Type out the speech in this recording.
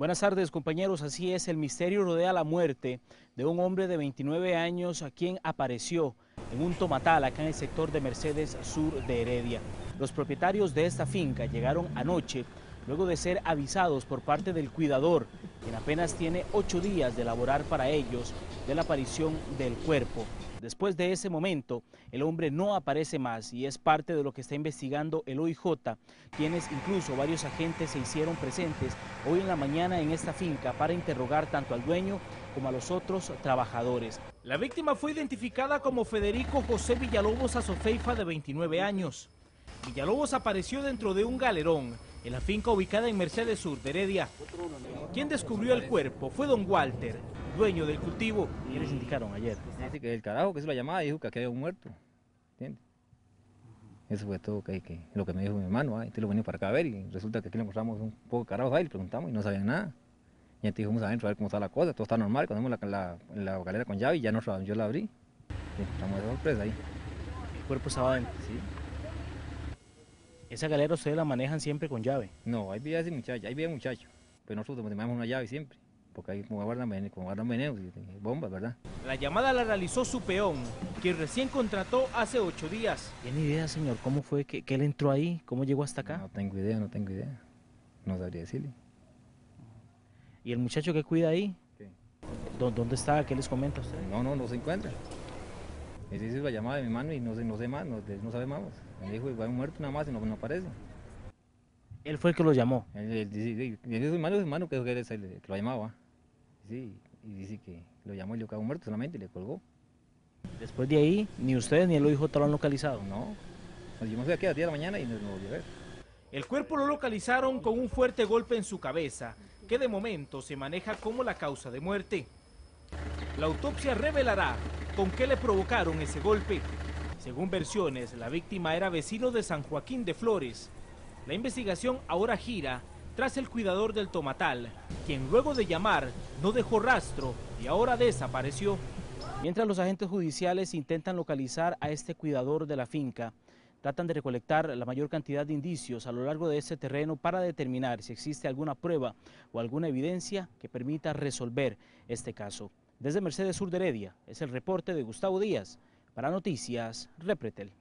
Buenas tardes compañeros, así es, el misterio rodea la muerte de un hombre de 29 años a quien apareció en un tomatal acá en el sector de Mercedes Sur de Heredia. Los propietarios de esta finca llegaron anoche luego de ser avisados por parte del cuidador, quien apenas tiene ocho días de laborar para ellos, de la aparición del cuerpo. Después de ese momento, el hombre no aparece más y es parte de lo que está investigando el OIJ, quienes incluso varios agentes se hicieron presentes hoy en la mañana en esta finca para interrogar tanto al dueño como a los otros trabajadores. La víctima fue identificada como Federico José Villalobos Azofeifa de 29 años. Villalobos apareció dentro de un galerón en la finca ubicada en Mercedes Sur de Heredia. Quien descubrió el cuerpo fue don Walter, dueño del cultivo. ¿Y les indicaron ayer? Dice que el carajo que se la llamaba dijo que aquí había un muerto. ¿Entiendes? Eso fue todo que, que, lo que me dijo mi hermano. ¿eh? Entonces lo venía para acá a ver y resulta que aquí le encontramos un poco de carajo ahí, le preguntamos y no sabían nada. Y entonces fuimos adentro a ver cómo está la cosa, todo está normal. Cuando vimos la, la, la galera con llave y ya no, yo la abrí. Estamos de sorpresa ahí. El cuerpo estaba dentro. Sí. ¿Esa galera ustedes la manejan siempre con llave? No, hay vías y muchachos, hay vías muchachos, pero nosotros tenemos una llave siempre, porque ahí como guardan veneno, como guardan veneno y bombas, ¿verdad? La llamada la realizó su peón, quien recién contrató hace ocho días. ¿Tiene idea, señor, cómo fue que, que él entró ahí? ¿Cómo llegó hasta acá? No tengo idea, no tengo idea. No sabría decirle. ¿Y el muchacho que cuida ahí? ¿Qué? ¿Dónde está? ¿Qué les comenta usted? No, no, no se encuentra. Esa es la llamada de mi mano y no sé, no sé más, no, no sabe más. Me dijo, va un muerto nada más y no, no aparece. ¿Él fue el que lo llamó? Él, él dice, y dice, hermano, hermano, que, que, que lo llamaba. Sí, y dice que lo llamó y le quedó muerto solamente y le colgó. Después de ahí, ni ustedes ni el OIJ lo han localizado. No, nos llevamos aquí a las 10 de la mañana y nos, nos volvió a ver. El cuerpo lo localizaron con un fuerte golpe en su cabeza, que de momento se maneja como la causa de muerte. La autopsia revelará con qué le provocaron ese golpe. Según versiones, la víctima era vecino de San Joaquín de Flores. La investigación ahora gira tras el cuidador del tomatal, quien luego de llamar no dejó rastro y ahora desapareció. Mientras los agentes judiciales intentan localizar a este cuidador de la finca, tratan de recolectar la mayor cantidad de indicios a lo largo de este terreno para determinar si existe alguna prueba o alguna evidencia que permita resolver este caso. Desde Mercedes Sur de Heredia es el reporte de Gustavo Díaz para Noticias Repretel.